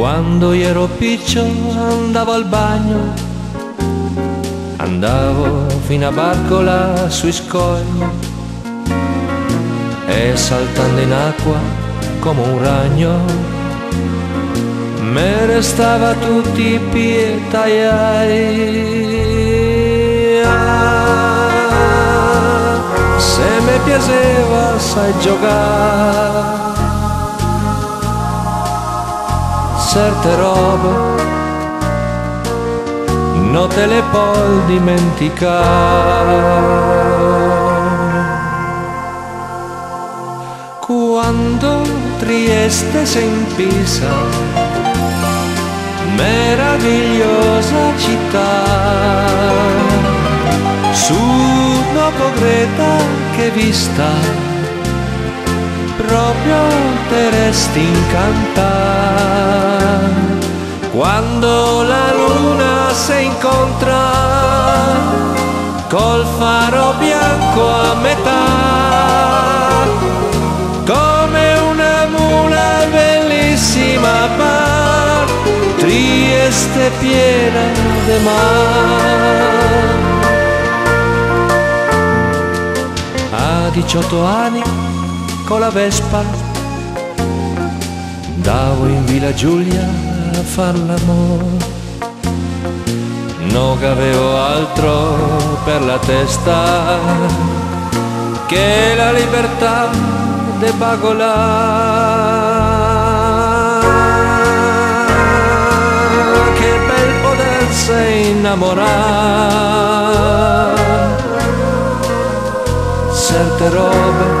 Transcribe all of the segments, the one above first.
Quando ero piccolo andavo al bagno, andavo fino a Barcola sui scogli e saltando in acqua come un ragno me restava tutti i piedi tagliai. Ah, se mi piaceva sai giocare certe robe non te le puoi dimenticare. Quando Trieste si in Pisa, meravigliosa città, su dopo Greta che vista proprio te resti incantare quando la luna si incontra col faro bianco a metà come una mula bellissima par Trieste piena de mar. A 18 anni con la Vespa andavo in Villa Giulia a far l'amore non avevo altro per la testa che la libertà de Bagolà che bel potersi innamorare certe robe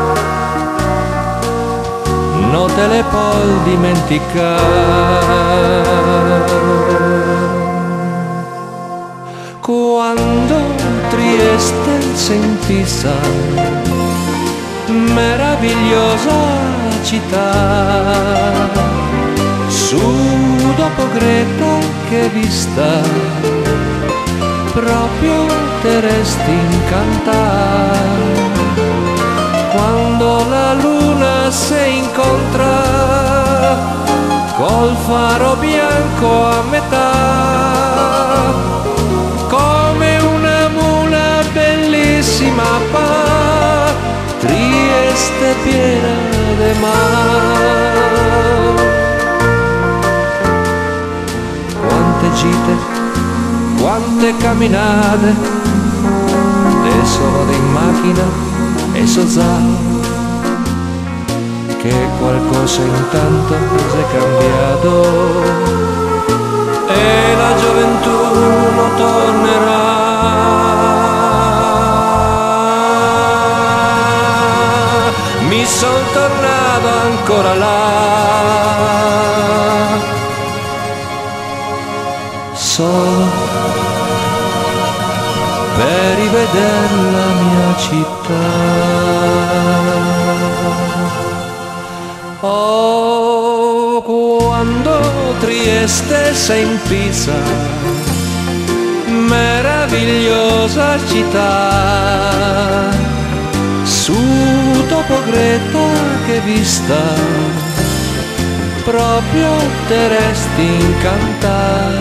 non te le puoi dimenticare. Trieste senti sa, meravigliosa città, su dopo Greta che vista, proprio te resti incantare quando la luna si incontra col faro bianco a metà quante gite quante camminate vado in macchina e so già che qualcosa intanto si è cambiato. E la gioventù ancora là. Solo per rivedere la mia città. Oh, quando Trieste sei in Pisa, meravigliosa città, Greta che vista, proprio te resti incantata.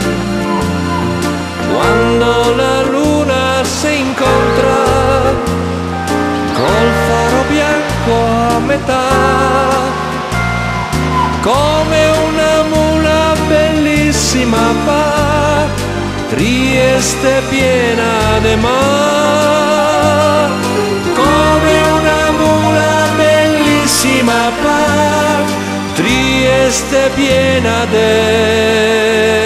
Quando la luna si incontra col faro bianco a metà, come una mula bellissima va, Trieste piena de mar, bellissima va, Trieste piena de